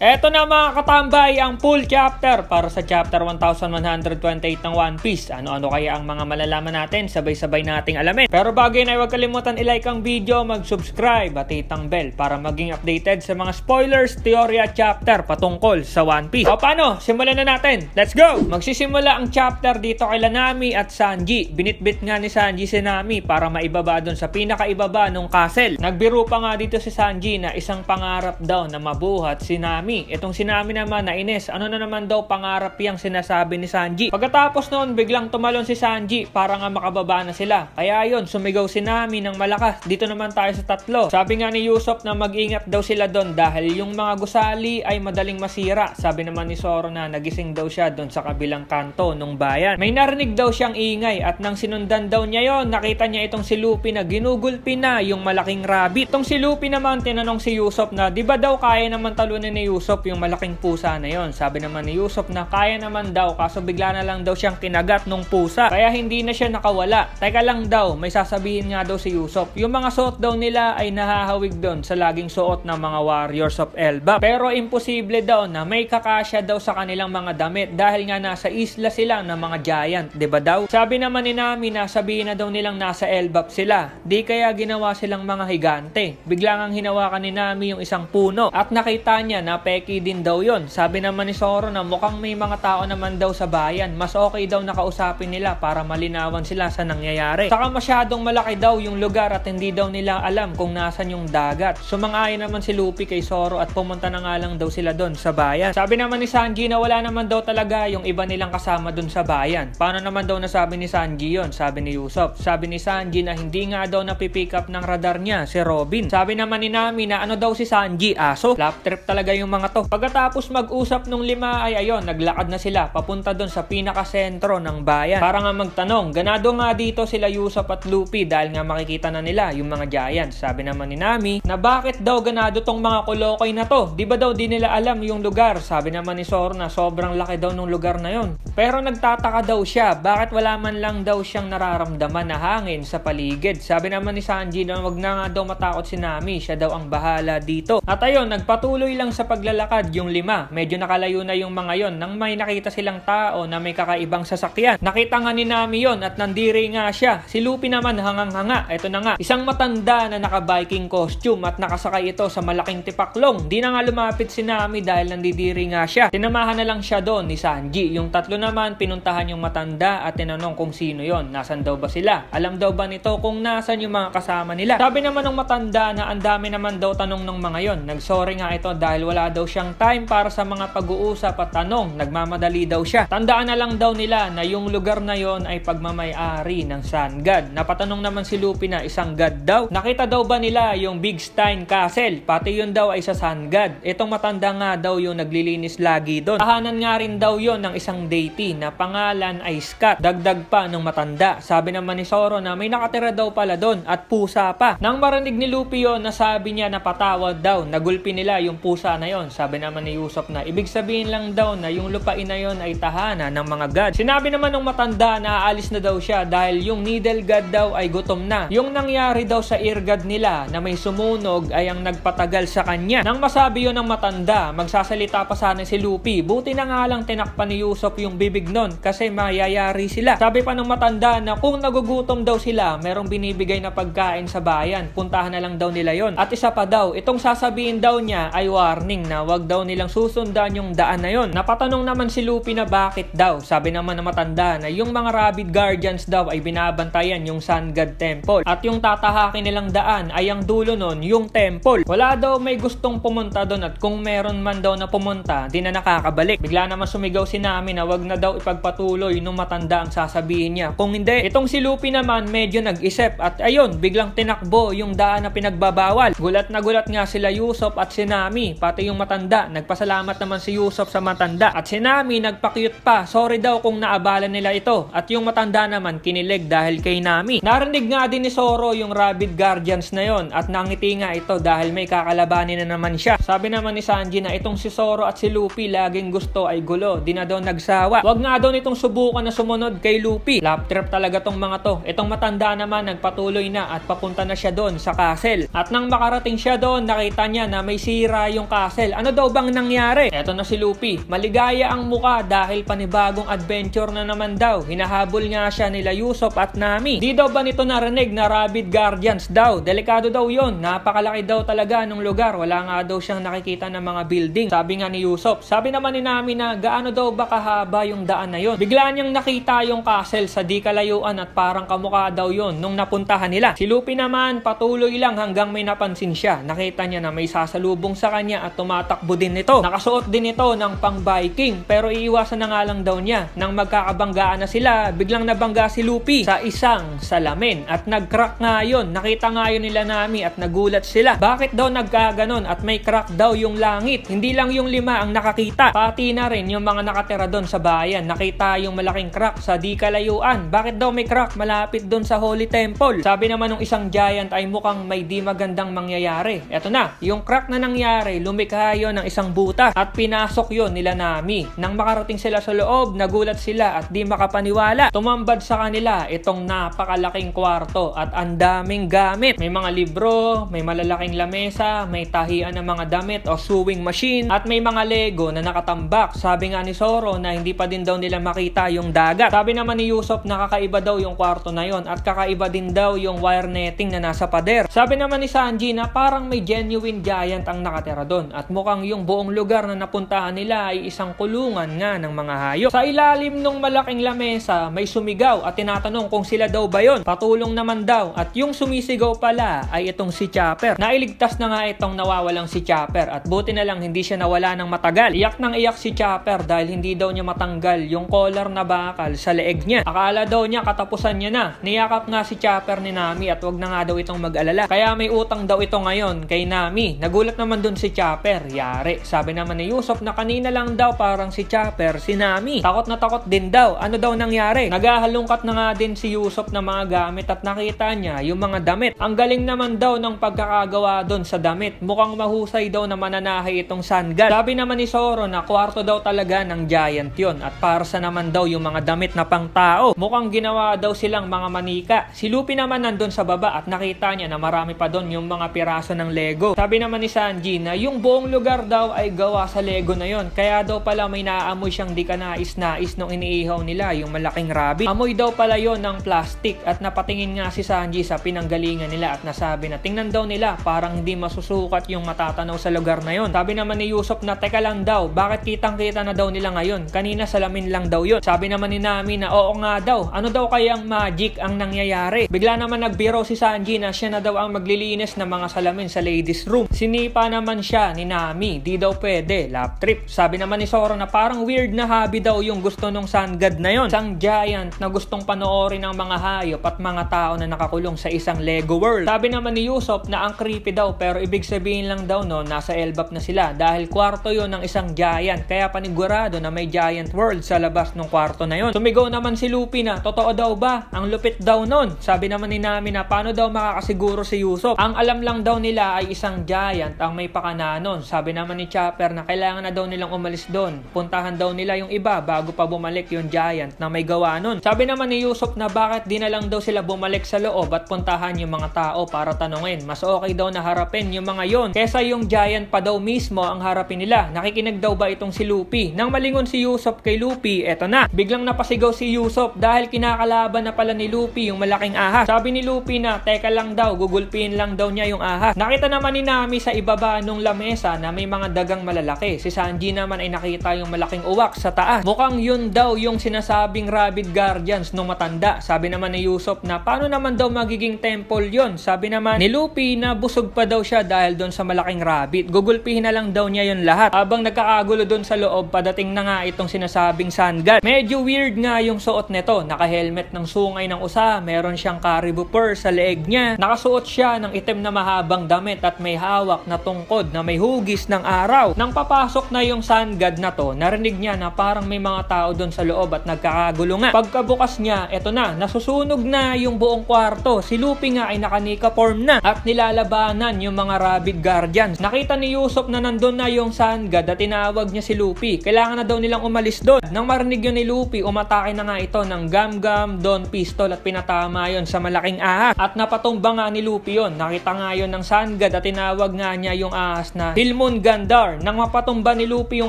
Eto na mga katambay ang full chapter para sa chapter 1128 ng One Piece. Ano-ano kaya ang mga malalaman natin? Sabay-sabay nating alamin. Pero bago yun ay huwag kalimutan i-like ang video, mag-subscribe at hitang bell para maging updated sa mga spoilers, teorya chapter patungkol sa One Piece. O paano? Simulan na natin. Let's go! Magsisimula ang chapter dito kay Lanami at Sanji. Binitbit nga ni Sanji si Nami para maibaba doon sa pinakaibaba ng castle. Nagbiro pa nga dito si Sanji na isang pangarap daw na mabuhat si Nami Sinami. Itong Sinami naman na Ines, ano na naman daw pangarap yung sinasabi ni Sanji. Pagkatapos noon, biglang tumalon si Sanji para nga makababa na sila. Kaya yon sumigaw si Nami ng malakas. Dito naman tayo sa tatlo. Sabi nga ni Yusuf na mag-ingat daw sila doon dahil yung mga gusali ay madaling masira. Sabi naman ni Zoro na nagising daw siya doon sa kabilang kanto ng bayan. May narinig daw siyang ingay at nang sinundan daw niya yon nakita niya itong si Luffy na ginugulpi na yung malaking rabbit. Itong si Luffy naman tinanong si Yusuf na di ba daw kaya naman talunin ni Yusuf Yusuf yung malaking pusa na yon. Sabi naman ni Yusuf na kaya naman daw kaso bigla na lang daw siyang kinagat nung pusa. Kaya hindi na siya nakawala. Teka lang daw, may sasabihin nga daw si Yusuf. Yung mga suot daw nila ay nahahawig doon sa laging suot ng mga warriors of Elba. Pero imposible daw na may kakasya daw sa kanilang mga damit dahil nga nasa isla sila ng mga giant, 'di ba daw? Sabi naman ni Nami na sabihin na daw nilang nasa Elbap sila. Di kaya ginawa silang mga higante. Biglang ang hinawakan ni Nami yung isang puno at nakita niya na peki din daw yon. Sabi naman ni Zoro na mukhang may mga tao naman daw sa bayan. Mas okay daw nakausapin nila para malinawan sila sa nangyayari. Saka masyadong malaki daw yung lugar at hindi daw nila alam kung nasan yung dagat. Sumang-ayon naman si Luffy kay Zoro at pumunta na nga lang daw sila doon sa bayan. Sabi naman ni Sanji na wala naman daw talaga yung iba nilang kasama doon sa bayan. Paano naman daw nasabi ni Sanji yon? Sabi ni Yusuf. Sabi ni Sanji na hindi nga daw napipick up ng radar niya si Robin. Sabi naman ni Nami na ano daw si Sanji, aso. Lap trip talaga yung mga to. Pagkatapos mag-usap nung lima ay ayon, naglakad na sila papunta doon sa pinakasentro ng bayan para nga magtanong. Ganado nga dito sila Yusuf at Luffy dahil nga makikita na nila yung mga giants. Sabi naman ni Nami na bakit daw ganado tong mga kolokoy na to? Di ba daw di nila alam yung lugar? Sabi naman ni Zoro na sobrang laki daw ng lugar na yon. Pero nagtataka daw siya, bakit wala man lang daw siyang nararamdaman na hangin sa paligid? Sabi naman ni Sanji na wag na nga daw matakot si Nami, siya daw ang bahala dito. At ayun, nagpatuloy lang sa paglalakad yung lima. Medyo nakalayo na yung mga yon nang may nakita silang tao na may kakaibang sasakyan. Nakita nga ni Nami yon at nandiri nga siya. Si Luffy naman hangang-hanga. Ito na nga, isang matanda na naka-biking costume at nakasakay ito sa malaking tipaklong. Di na nga lumapit si Nami dahil nandidiri nga siya. Tinamahan na lang siya doon ni Sanji. Yung tatlo naman pinuntahan yung matanda at tinanong kung sino yon. Nasaan daw ba sila? Alam daw ba nito kung nasan yung mga kasama nila? Sabi naman ng matanda na ang dami naman daw tanong ng mga yon. Nagsorry nga ito dahil wala daw siyang time para sa mga pag-uusap at tanong. Nagmamadali daw siya. Tandaan na lang daw nila na yung lugar na yon ay pagmamayari ng Sun God. Napatanong naman si Luffy na isang God daw. Nakita daw ba nila yung Big Stein Castle? Pati yun daw ay sa Sun God. Itong matanda nga daw yung naglilinis lagi doon. Tahanan nga rin daw yon ng isang deity na pangalan ay Scott. Dagdag pa ng matanda. Sabi naman ni Zoro na may nakatira daw pala doon at pusa pa. Nang marinig ni Luffy yon, nasabi niya na patawad daw. Nagulpi nila yung pusa na yon. Sabi naman ni Usopp na ibig sabihin lang daw na yung lupain na yon ay tahanan ng mga god. Sinabi naman ng matanda na aalis na daw siya dahil yung needle god daw ay gutom na. Yung nangyari daw sa ear god nila na may sumunog ay ang nagpatagal sa kanya. Nang masabi yon ng matanda, magsasalita pa sana si Luffy. Buti na nga lang tinakpan ni Usopp yung bibig nun kasi mayayari sila. Sabi pa ng matanda na kung nagugutom daw sila, merong binibigay na pagkain sa bayan. Puntahan na lang daw nila yon. At isa pa daw, itong sasabihin daw niya ay warning na wag daw nilang susundan yung daan na yon. Napatanong naman si Luffy na bakit daw. Sabi naman ng matanda na yung mga Rabbit Guardians daw ay binabantayan yung Sun God Temple. At yung tatahakin nilang daan ay ang dulo nun, yung temple. Wala daw may gustong pumunta doon at kung meron man daw na pumunta, di na nakakabalik. Bigla naman sumigaw si Nami na wag na daw ipagpatuloy nung matanda ang sasabihin niya. Kung hindi, itong si Luffy naman medyo nag-isip at ayun, biglang tinakbo yung daan na pinagbabawal. Gulat na gulat nga sila Yusop at si Nami, pati yung matanda. Nagpasalamat naman si Yusuf sa matanda. At si Nami nagpakyut pa. Sorry daw kung naabala nila ito. At yung matanda naman kinilig dahil kay Nami. Narinig nga din ni Zoro yung Rabbit Guardians na yon at nangiti nga ito dahil may kakalabanin na naman siya. Sabi naman ni Sanji na itong si Zoro at si Luffy laging gusto ay gulo. Di na daw nagsawa. Wag nga daw nitong subukan na sumunod kay Luffy. Lap trip talaga tong mga to. Itong matanda naman nagpatuloy na at papunta na siya doon sa castle. At nang makarating siya doon, nakita niya na may sira yung castle castle. Ano daw bang nangyari? Eto na si Luffy. Maligaya ang muka dahil panibagong adventure na naman daw. Hinahabol nga siya nila Yusop at Nami. Di daw ba nito narinig na Rabid Guardians daw? Delikado daw yon. Napakalaki daw talaga ng lugar. Wala nga daw siyang nakikita ng mga building. Sabi nga ni Yusop. Sabi naman ni Nami na gaano daw ba kahaba yung daan na yon. Bigla niyang nakita yung castle sa di kalayuan at parang kamukha daw yon nung napuntahan nila. Si Luffy naman patuloy lang hanggang may napansin siya. Nakita niya na may sasalubong sa kanya at tumatakbo din ito. Nakasuot din ito ng pang Viking pero iiwasan na nga lang daw niya. Nang magkakabanggaan na sila, biglang nabangga si Luffy sa isang salamin at nag-crack nga yun. Nakita nga yun nila Nami at nagulat sila. Bakit daw nagkaganon at may crack daw yung langit? Hindi lang yung lima ang nakakita. Pati na rin yung mga nakatira doon sa bayan. Nakita yung malaking crack sa di kalayuan. Bakit daw may crack malapit doon sa Holy Temple? Sabi naman ng isang giant ay mukhang may di magandang mangyayari. Eto na, yung crack na nangyari, lumikha yon ng isang butas at pinasok yon nila Nami. Nang makarating sila sa loob, nagulat sila at di makapaniwala. Tumambad sa kanila itong napakalaking kwarto at ang daming gamit. May mga libro, may malalaking lamesa, may tahian ng mga damit o sewing machine at may mga Lego na nakatambak. Sabi nga ni Zoro na hindi pa din daw nila makita yung dagat. Sabi naman ni Yusuf na kakaiba daw yung kwarto na yon at kakaiba din daw yung wire netting na nasa pader. Sabi naman ni Sanji na parang may genuine giant ang nakatira doon at mukhang yung buong lugar na napuntahan nila ay isang kulungan nga ng mga hayop. Sa ilalim ng malaking lamesa may sumigaw at tinatanong kung sila daw ba yon. Patulong naman daw at yung sumisigaw pala ay itong si Chopper. Nailigtas na nga itong nawawalang si Chopper at buti na lang hindi siya nawala ng matagal. Iyak nang iyak si Chopper dahil hindi daw niya matanggal yung collar na bakal sa leeg niya. Akala daw niya katapusan niya na. Niyakap nga si Chopper ni Nami at wag na nga daw itong mag-alala. Kaya may utang daw ito ngayon kay Nami. Nagulat naman dun si Chopper. Yari. Sabi naman ni Yusuf na kanina lang daw parang si Chopper, si Nami. Takot na takot din daw. Ano daw nangyari? Nagahalungkat na nga din si Yusuf ng mga gamit at nakita niya yung mga damit. Ang galing naman daw ng pagkakagawa doon sa damit. Mukhang mahusay daw na mananahay itong Sun. Sabi naman ni Zoro na kwarto daw talaga ng giant yon at para sa naman daw yung mga damit na pang tao. Mukhang ginawa daw silang mga manika. Si Luffy naman nandun sa baba at nakita niya na marami pa doon yung mga piraso ng Lego. Sabi naman ni Sanji na yung buong lugar daw ay gawa sa Lego na yon. Kaya daw pala may naaamoy siyang di ka nais-nais nung iniihaw nila yung malaking rabbit. Amoy daw pala yon ng plastic at napatingin nga si Sanji sa pinanggalingan nila at nasabi na tingnan daw nila parang hindi masusukat yung matatanaw sa lugar na yon. Sabi naman ni Yusuf na teka lang daw, bakit kitang-kita na daw nila ngayon? Kanina salamin lang daw yon. Sabi naman ni Nami na oo nga daw, ano daw kayang magic ang nangyayari? Bigla naman nagbiro si Sanji na siya na daw ang maglilinis ng mga salamin sa ladies room. Sinipa naman siya ni Nami, di daw pwede, lap trip. Sabi naman ni Zoro na parang weird na hobby daw yung gusto nung Sun God na yon. Isang giant na gustong panoorin ng mga hayop at mga tao na nakakulong sa isang Lego world. Sabi naman ni Yusuf na ang creepy daw pero ibig sabihin lang daw no, nasa Elbap na sila dahil kwarto yon ng isang giant kaya panigurado na may giant world sa labas ng kwarto na yon. Sumigaw naman si Luffy na totoo daw ba? Ang lupit daw nun. Sabi naman ni Nami na paano daw makakasiguro si Yusuf? Ang alam lang daw nila ay isang giant ang may pakananon. Sabi naman ni Chopper na kailangan na daw nilang umalis doon. Puntahan daw nila yung iba bago pa bumalik yung giant na may gawa nun. Sabi naman ni Yusuf na bakit di na lang daw sila bumalik sa loob at puntahan yung mga tao para tanungin. Mas okay daw na harapin yung mga yon kesa yung giant pa daw mismo ang harapin nila. Nakikinig daw ba itong si Luffy? Nang malingon si Yusuf kay Luffy, eto na. Biglang napasigaw si Yusuf dahil kinakalaban na pala ni Luffy yung malaking ahas. Sabi ni Luffy na teka lang daw, gugulpiin lang daw niya yung ahas. Nakita naman ni Nami sa ibaba nung lamesa na may mga dagang malalaki. Si Sanji naman ay nakita yung malaking uwak sa taas. Mukhang yun daw yung sinasabing Rabid Guardians nung matanda. Sabi naman ni Yusuf na paano naman daw magiging temple yon? Sabi naman ni Luffy na busog pa daw siya dahil doon sa malaking rabbit. Gugulpihin na lang daw niya yun lahat. Habang nagkakagulo doon sa loob, padating na nga itong sinasabing Sun God. Medyo weird nga yung suot nito. Naka-helmet ng sungay ng usa, meron siyang caribou fur sa leeg niya. Nakasuot siya ng itim na mahabang damit at may hawak na tungkod na may hugis ng araw. Nang papasok na yung Sun God na to, narinig niya na parang may mga tao doon sa loob at nagkakagulo nga. Pagkabukas niya, eto na, nasusunog na yung buong kwarto. Si Luffy nga ay nakanika form na at nilalabanan yung mga Rabid Guardians. Nakita ni Yusuf na nandun na yung Sun God at tinawag niya si Luffy. Kailangan na daw nilang umalis doon. Nang marinig yun ni Luffy, umatake na nga ito ng Gam Gam Don Pistol at pinatama yon sa malaking ahas. At napatumba nga ni Luffy yon. Nakita nga yon ng Sun God at tinawag nga niya yung ahas na Hill Demon Gandar. Nang mapatumba ni Luffy yung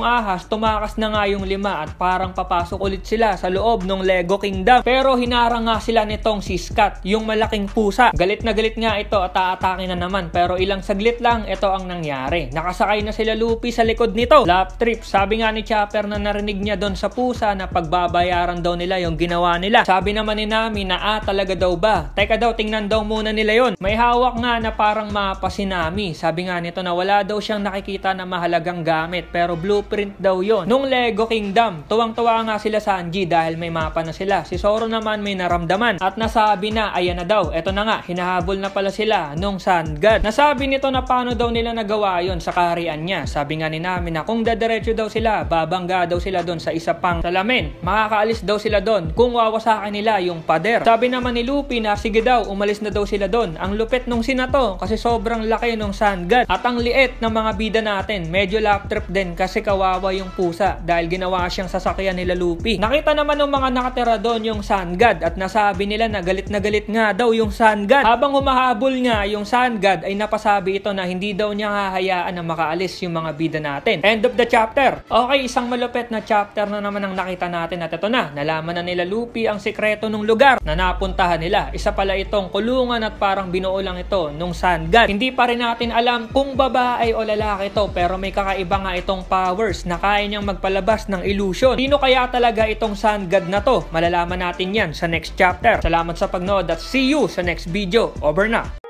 ahas, tumakas na nga yung lima at parang papasok ulit sila sa loob ng Lego Kingdom. Pero hinarang nga sila nitong si Scott, yung malaking pusa. Galit na galit nga ito at aatake na naman pero ilang saglit lang ito ang nangyari. Nakasakay na sila Luffy sa likod nito. Lap trip. Sabi nga ni Chopper na narinig niya doon sa pusa na pagbabayaran daw nila yung ginawa nila. Sabi naman ni Nami na ah talaga daw ba? Teka daw tingnan daw muna nila yon. May hawak nga na parang mapa si Nami. Sabi nga nito na wala daw siyang nakikita na mahalagang gamit pero blueprint daw yon. Nung Lego Kingdom, tuwang-tuwa nga sila Sanji dahil may mapa na sila. Si Zoro naman may naramdaman at nasabi na ayan na daw. Eto na nga, hinahabol na pala sila nung Sun God. Nasabi nito na paano daw nila nagawa yon sa kaharian niya. Sabi nga ni Nami na kung dadiretso daw sila, babangga daw sila doon sa isa pang salamin. Makakaalis daw sila doon kung wawasakin nila yung pader. Sabi naman ni Luffy na sige daw, umalis na daw sila doon. Ang lupit nung sinato kasi sobrang laki nung Sun God. At ang liit ng mga bida natin, medyo lap trip din kasi kawawa yung pusa dahil ginawa siyang sasakyan nila Luffy. Nakita naman ng mga nakatira doon yung Sun God at nasabi nila na galit na galit nga daw yung Sun God. Habang humahabol nga yung Sun God ay napasabi ito na hindi daw niya hahayaan na makaalis yung mga bida natin. End of the chapter. Okay, isang malupit na chapter na naman ang nakita natin at ito na. Nalaman na nila Luffy ang sikreto ng lugar na napuntahan nila. Isa pala itong kulungan at parang binuo lang ito nung Sun God. Hindi pa rin natin alam kung babae o lalaki ito pero may kakaiba nga itong powers na kaya niyang magpalabas ng illusion. Sino kaya talaga itong Sun God na to? Malalaman natin yan sa next chapter. Salamat sa pagnood at see you sa next video. Over na!